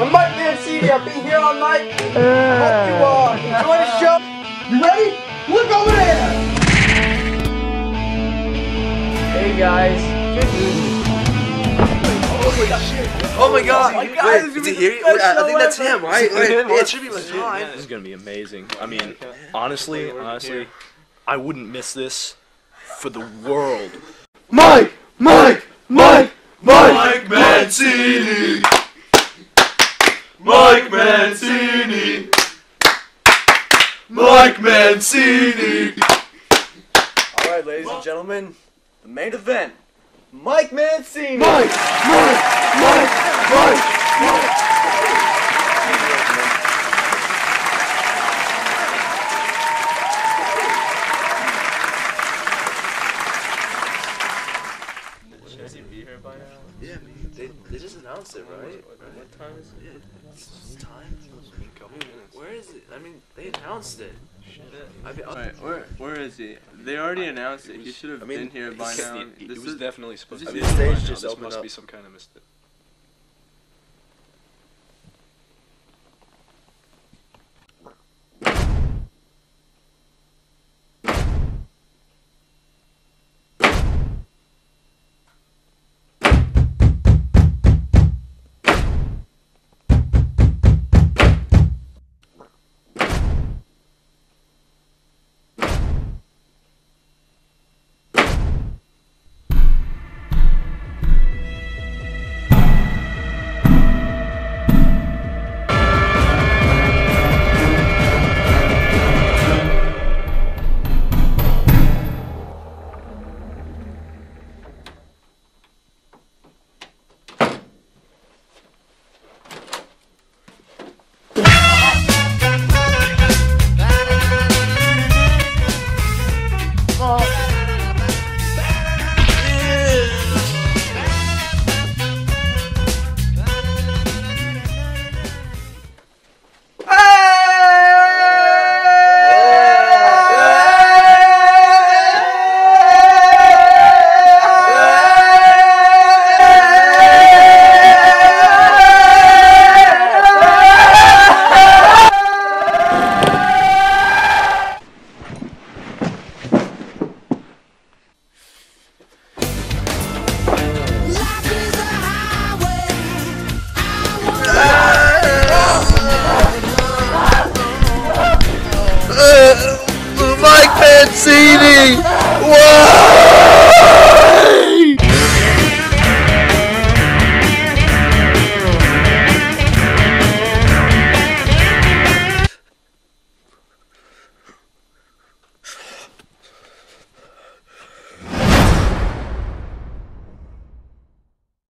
I'm Mike Mancini. I've been here all night. Hope you uh, enjoy the show. You ready? Look over there. Hey guys. Oh my god! Oh my God, Wait, here? Wait, I think show that's him, right? Wait, yeah, it should be like time. This is gonna be amazing. I mean, honestly, honestly, I wouldn't miss this for the world. Mike! Mike! Mike! Mike! Mike Mancini. Mike Mancini. Mike Mancini. All right, ladies and gentlemen, the main event. Mike Mancini. Mike, Mike, Mike, Mike, Mike. Should he be here by now? Yeah, I mean, they, they just announced it, right? What time is it? It's time. Where is it? I mean, they announced it. I mean, Alright, where where is he? They already announced it. He should have I mean, been here by now. It, This it was is- definitely supposed to be. the here stage just This opened must up. be some kind of mistake. Mancini! Whoa!